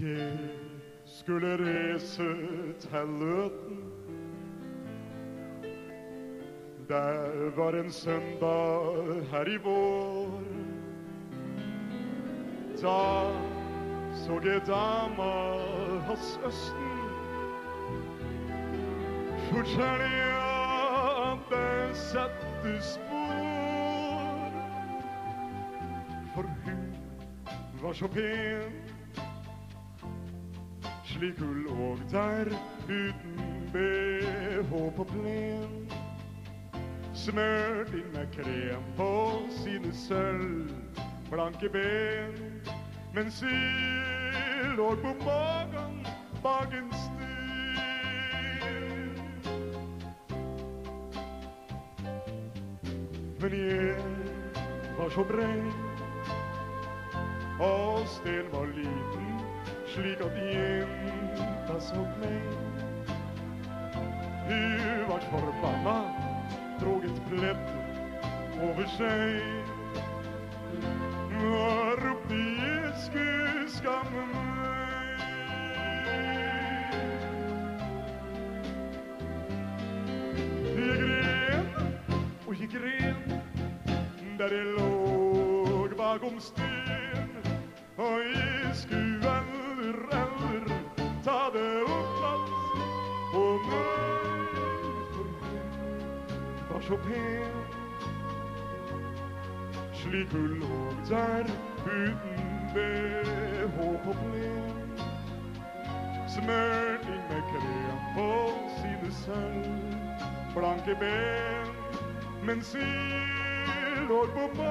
Jeg skulle reise til Løten. Der var en søndag her i vår. Da så jeg dama hos Østen. Fortelja det satte spor. For hun var så pen slik kull og der uten bh på plen. Smørt inn med krem på sine sølvblanke ben. Men sild lå på magen bak en stil. Men jeg var så brei, og sten var liten slik at jenta så meg. Hun vart forbanna, drog et pledd over seg. Nå ropte skulle skamme meg. Jeg gren, og jeg gren, der jeg lå bakom sten. Og jeg så pen, slik hun lå der uten bh på plen. Smørt inn med krem på sine sølvblanke ben. Mens jeg lå på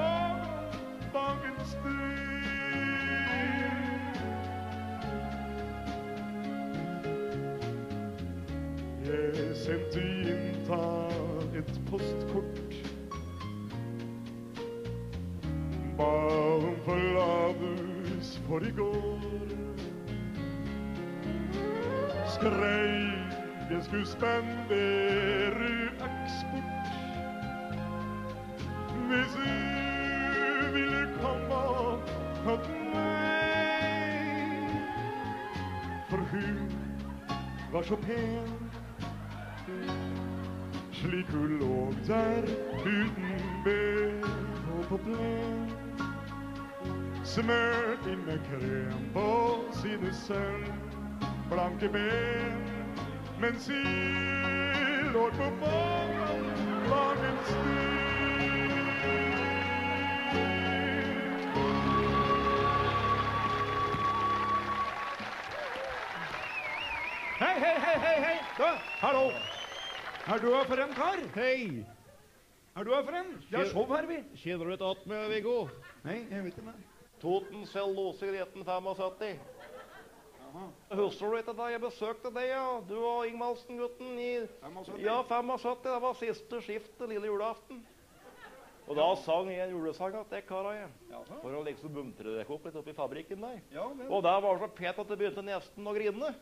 en sten. Jeg sendte jenta et postkort. Ba om forlatelse for i går. Skrev jeg skulle spendere eksport. Hvis du ville komme til meg. For hun var så pen slik hun lå der uten bh på plen. Smørt inn med krem på sine sølvblanke ben. Mens i lå på magen bak en stil. Hei, hei, hei, hei! hei. Du, hallo! Er du her for en kar? Hei! Er du her for en? Det er show her, vi. Kjenner du til med Viggo? Nei, jeg vet ikke. Toten cellulose i 1975. Husker du ikke da jeg besøkte deg, ja? Du og Ingvaldsen-gutten i 75? Ja, 75. Det var siste skiftet lille julaften. Og da sang jeg en julesang til deg karene. For å liksom buntre dere opp litt oppi fabrikken der. Ja, men... Og der var det så pent at det begynte nesten å grine.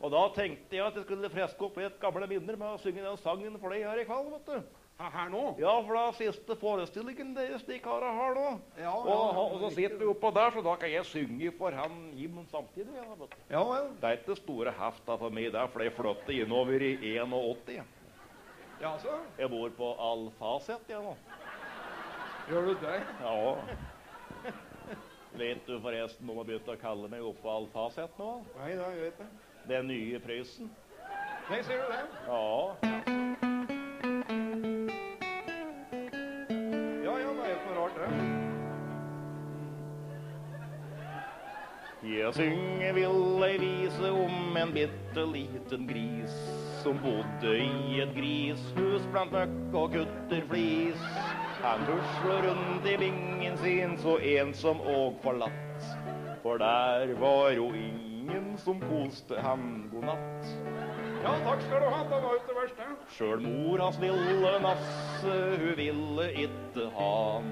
Og da tenkte jeg at jeg skulle freske opp litt gamle minner med å synge den sangen for deg her i kveld, vet du. Her, nå? Ja, for det er siste forestillingen deres de kara har nå. Ja, og, ja, han- og så sitter vi oppå der, så da kan jeg synge for han Jim samtidig. Ja, vet du. Ja ja. Det er ikke store hefta for meg, det er for jeg flyttet innover i 81. Ja, så? Jeg bor på Alfaset, jeg nå. Gjør du det? Ja. Vet du forresten om å begynne å kalle meg oppå Alfaset nå? Nei da, jeg vet det. Den nye Prøysen? Nei, ser du det? Ja. Ja, ja, det er ikke noe rart, det. Jeg synger vil ei vise om en bitte liten gris som bodde i et grishus blant møkk og kutterflis. Han tusler rundt i bingen sin så ensom og forlatt. For der var jo ingen som koste ham god natt. Ja, takk skal du ha. Det var ikke det verste. Sjøl mor hans ville nasse, hun ville itte ha han.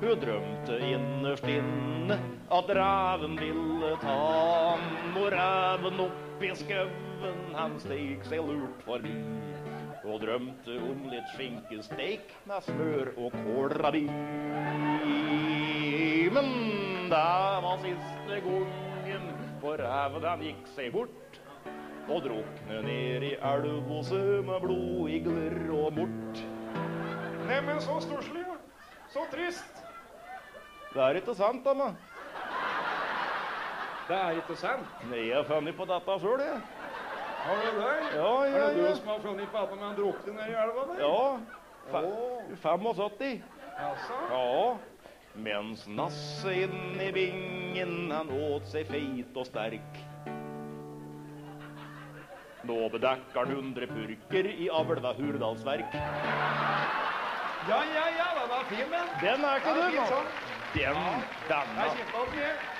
Hun drømte innerst inne at reven ville ta han. Og reven oppi skauen, han steik seg lurt forbi. Og drømte om litt skinkesteik med smør og kålrabi. Men det var siste gangen, for ræva, den gikk seg bort. Og drukne ned i elvåse med blodigler og mort. Neimen, så stusslig, ja. Så trist. Det er ikke sant, da, men. Det er ikke sant. Jeg har funnet på dette sjøl, jeg. Har du det? Ja, ja, Er det ja. du som har funnet på at han drukne ned i elva der? Ja. Fe oh. 75. Jaså? Ja. Mens Nasse inn i bingen han åt seg feit og sterk. Nå bedekker han hundre purker i avlva Hurdalsverk. Ja, ja, ja, den er fin, den. Den er ikke dum, altså. sånn. Den, denne.